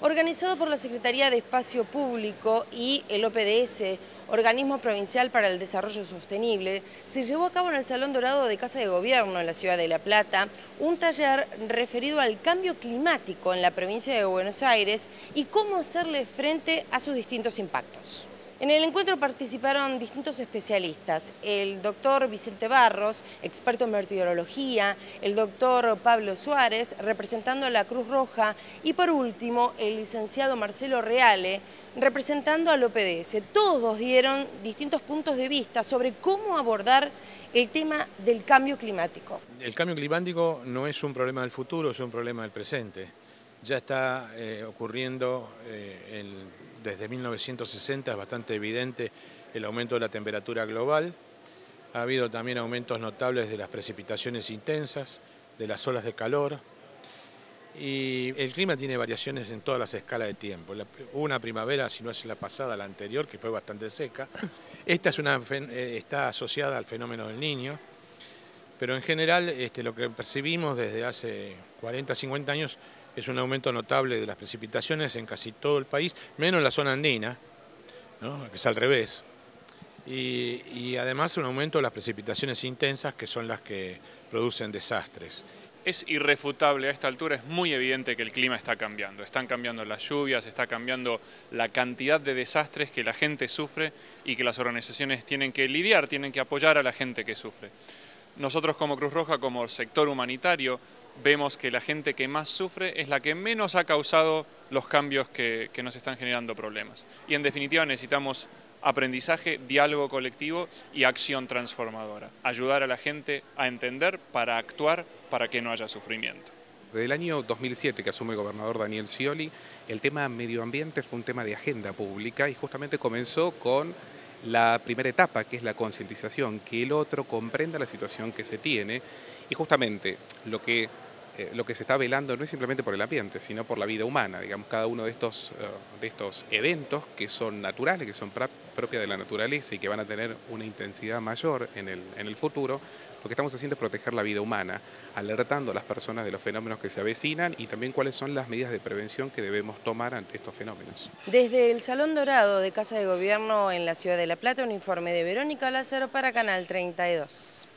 organizado por la Secretaría de Espacio Público y el OPDS, Organismo Provincial para el Desarrollo Sostenible, se llevó a cabo en el Salón Dorado de Casa de Gobierno en la ciudad de La Plata un taller referido al cambio climático en la provincia de Buenos Aires y cómo hacerle frente a sus distintos impactos. En el encuentro participaron distintos especialistas, el doctor Vicente Barros, experto en meteorología, el doctor Pablo Suárez, representando a la Cruz Roja, y por último, el licenciado Marcelo Reale, representando al OPDS. Todos dieron distintos puntos de vista sobre cómo abordar el tema del cambio climático. El cambio climático no es un problema del futuro, es un problema del presente. Ya está eh, ocurriendo eh, el desde 1960 es bastante evidente el aumento de la temperatura global. Ha habido también aumentos notables de las precipitaciones intensas, de las olas de calor. Y el clima tiene variaciones en todas las escalas de tiempo. Hubo una primavera, si no es la pasada, la anterior, que fue bastante seca. Esta es una, eh, está asociada al fenómeno del niño. Pero en general este, lo que percibimos desde hace 40, 50 años es un aumento notable de las precipitaciones en casi todo el país, menos en la zona andina, que es al revés. Y, y, además un aumento de las precipitaciones intensas, que son las que producen desastres. Es irrefutable a esta altura, es muy evidente que el clima está cambiando. Están cambiando las lluvias, está cambiando la cantidad de desastres que la gente sufre y que las organizaciones tienen que lidiar, tienen que apoyar a la gente que sufre. Nosotros como Cruz Roja, como sector humanitario, vemos que la gente que más sufre es la que menos ha causado los cambios que, nos están generando problemas. Y en definitiva necesitamos aprendizaje, diálogo colectivo y acción transformadora. Ayudar a la gente a entender para actuar para que no haya sufrimiento. Desde el año 2007 que asume el gobernador Daniel Scioli, el tema medio ambiente fue un tema de agenda pública y justamente comenzó con la primera etapa, que es la concientización, que el otro comprenda la situación que se tiene y justamente lo que, eh, lo que se está velando no es simplemente por el ambiente, sino por la vida humana, digamos, cada uno de estos, eh, de estos eventos que son naturales, que son propias de la naturaleza y que van a tener una intensidad mayor en el, en el futuro, lo que estamos haciendo es proteger la vida humana, alertando a las personas de los fenómenos que se avecinan y también cuáles son las medidas de prevención que debemos tomar ante estos fenómenos. Desde el Salón Dorado de Casa de Gobierno en la Ciudad de La Plata, un informe de Verónica Lázaro para Canal 32.